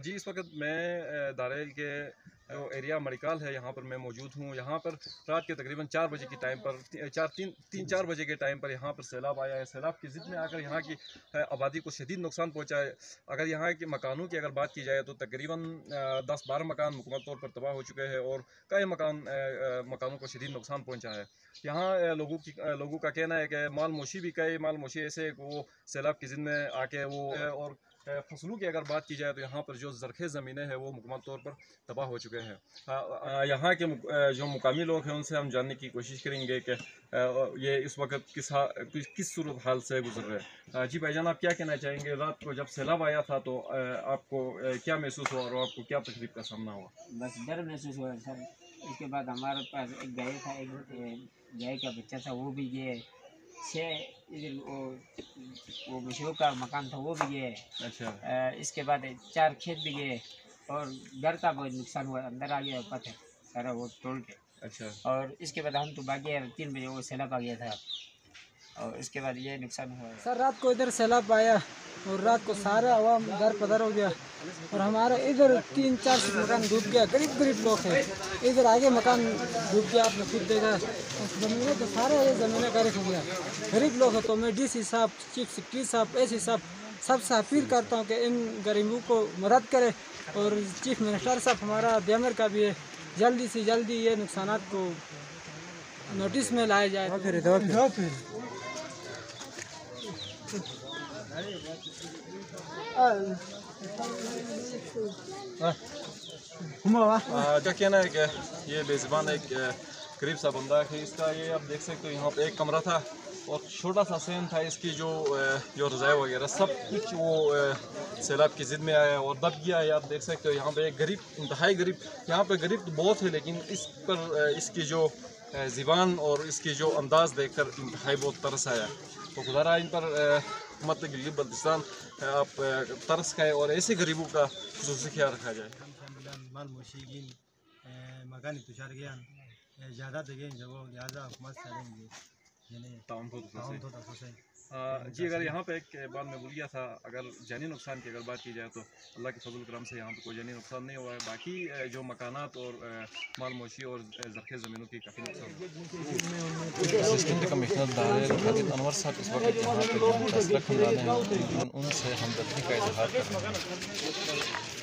जी, इस वक्त मैं दारेल के जो एरिया मरिकाल है, यहाँ पर मैं मौजूद हूँ। यहाँ पर रात के तकरीबन चार बजे के टाइम पर चार, तीन तीन, चार बजे के टाइम पर यहाँ पर सैलाब आया है। सैलाब की ज़िद में आकर यहाँ की आबादी को शदीद नुकसान पहुँचा है। अगर यहाँ के मकानों की अगर बात की जाए तो तकरीबन दस, बारह मकान मुकम्मल तौर पर तबाह हो चुके हैं और कई मकान मकानों को शदीद नुकसान पहुँचा है। यहाँ लोगों की लोगों का कहना है कि माल मोशी भी कई माल मोशी ऐसे वो सैलाब की ज़िद में आके वो, और फ़सलों की अगर बात की जाए तो यहाँ पर जो जरखे ज़मीनें हैं वो मुकम्मल तौर पर तबाह हो चुके हैं। यहाँ के जो मुकामी लोग हैं उनसे हम जानने की कोशिश करेंगे कि ये इस वक्त किस किस सूरत हाल से गुजर रहे हैं। जी भाईजान आप क्या कहना चाहेंगे? रात को जब सैलाब आया था तो आपको क्या महसूस हुआ और आपको क्या तकलीफ़ का सामना हुआ? बस डर महसूस हुआ सर। इसके बाद हमारे पास एक गाय था, एक गाय का बच्चा था, वो भी ये छः वो वो मशहूर का मकान था वो भी गए अच्छा। इसके बाद चार खेत भी गए और घर का बहुत नुकसान हुआ अंदर आ गया पत्थर सारा वो तोड़ के। अच्छा। और इसके बाद हम तो भागे तीन बजे वो सैलाब आ गया था। और इसके बाद ये नुकसान हुआ सर रात को इधर सैलाब आया और रात को सारा आवाम घर पदर हो गया और हमारा इधर तीन चार सौ मकान डूब गया। गरीब गरीब लोग हैं। इधर आगे मकान डूब गया आपने खुद देखा। ज़मीनें तो सारे ये ज़मीनें गारिश हो गया। गरीब लोग हैं तो मैं डी सी साहब चीफ सेक्रेटरी साहब ए सी साहब सबसे अपील करता हूँ कि इन गरीबों को मदद करे और चीफ मिनिस्टर साहब हमारा ब्यामर का भी है। जल्दी से जल्दी ये नुकसान को नोटिस में लाया जाए। फिर फिर क्या कहना है क्या ये बेजबान एक करीब सा बंदा है इसका ये आप देख सकते हो, यहाँ पे एक कमरा था। और छोटा सा सेन था इसकी जो जो रज़ाई वगैरह, सब कुछ वो सैलाब की ज़िद में आया और दब गया है, आप देख सकते हो। यहाँ पे गरीब, इंतहाई गरीब, यहाँ पे गरीब तो बहुत है, लेकिन इस पर इसकी जो ज़िबान और इसकी जो अंदाज़ देखकर इंतहाई बहुत तरस आया। तो खुदा इन पर हुकूमत गिली बल्तिस्तान आप तरस खाए और ऐसे गरीबों का खसूस ख्याल रखा जाए। ज़्यादा करेंगे ताउन को जी अगर यहाँ पे एक बात मैं भूल गया था अगर जानी नुकसान की अगर बात की जाए तो अल्लाह के फजल करम से यहाँ पे कोई जानी नुकसान नहीं हुआ है। बाकी जो मकानात और माल मोशी और जरखे ज़मीनों की काफ़ी नुकसान असिस्टेंट कमिश्नर अनवर साहब इस वक्त यहाँ पे उनसे हमदर्दी का इजहार कर रहे हैं।